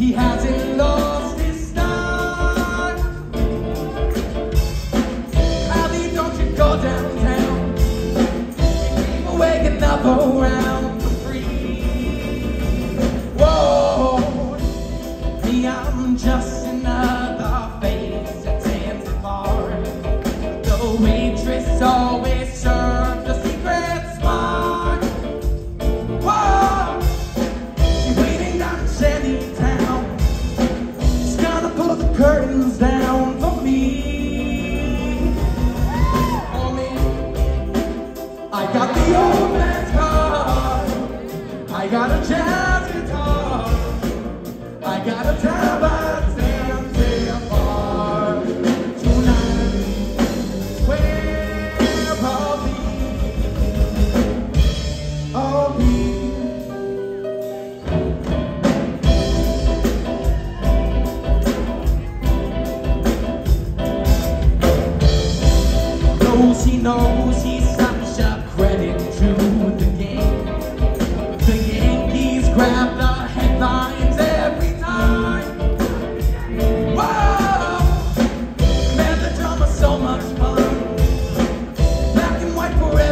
He hasn't lost his start. Abby, don't you go downtown. You keep waking up around for free. Whoa, me, I'm just another. got a jazz guitar. I got a tab damn, damn bar. Tonight, where I'll be, I'll. Knows he knows he's not sharp.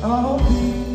I'll be